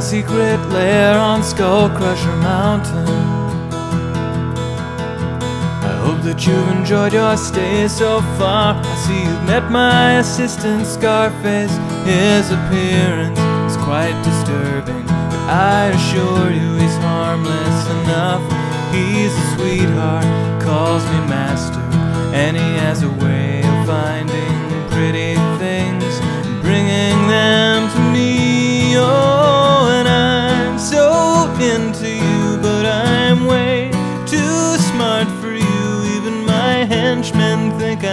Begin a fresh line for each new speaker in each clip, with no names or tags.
secret lair on Skullcrusher Mountain. I hope that you've enjoyed your stay so far. I see you've met my assistant Scarface. His appearance is quite disturbing, but I assure you he's harmless enough. He's a sweetheart, calls me master, and he has a way of finding pretty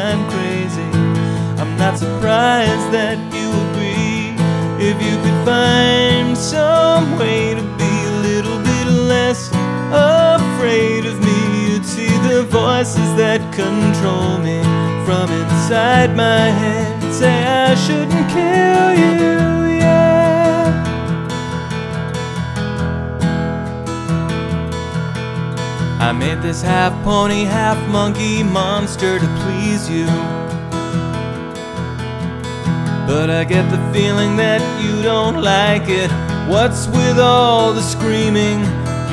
I'm crazy. I'm not surprised that you agree. If you could find some way to be a little bit less afraid of me, you'd see the voices that control me from inside my head. Say I shouldn't made this half pony, half monkey monster to please you. But I get the feeling that you don't like it. What's with all the screaming?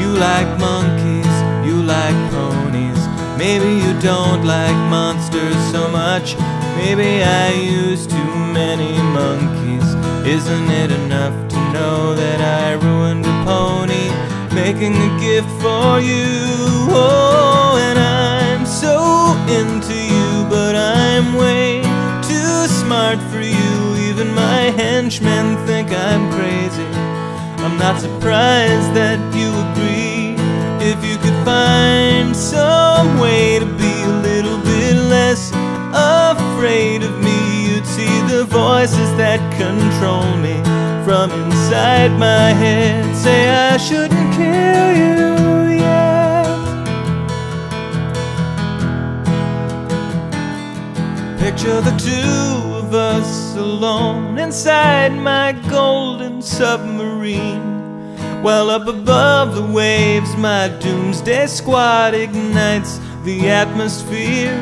You like monkeys, you like ponies. Maybe you don't like monsters so much. Maybe I use too many monkeys. Isn't it enough to know that I ruined a pony making a gift for you? Oh, and I'm so into you, but I'm way too smart for you. Even my henchmen think I'm crazy. I'm not surprised that you agree. If you could find some way to be a little bit less afraid of me, you'd see the voices that control me from inside my head. Say I shouldn't kill you yet. Picture the two of us alone inside my golden submarine. Well, up above the waves, my doomsday squad ignites the atmosphere.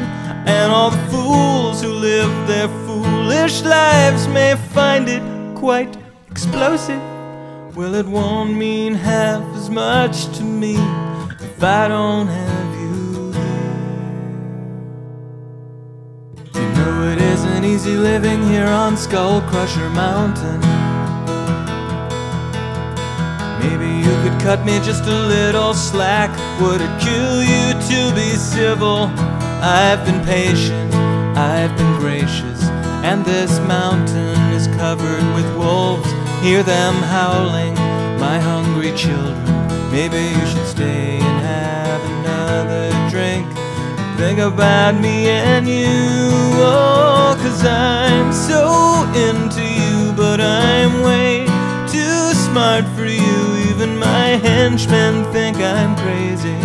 And all the fools who live their foolish lives may find it quite explosive. Well, it won't mean half as much to me if I don't have you. You know it isn't easy living here on Skullcrusher Mountain. Maybe you could cut me just a little slack. Would it kill you to be civil? I've been patient, I've been gracious, and this mountain is covered with wolves. Hear them howling, my hungry children. Maybe you should stay and have another drink. Think about me and you, oh, cause I'm so into you, but I'm way too smart for you. Even my henchmen think I'm crazy.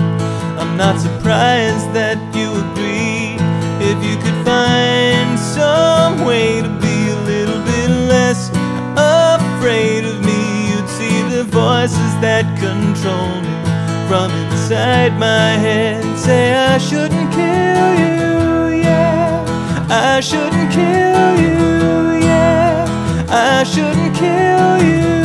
I'm not surprised that voices that control me from inside my head. Say I shouldn't kill you, yeah. I shouldn't kill you, yeah. I shouldn't kill you.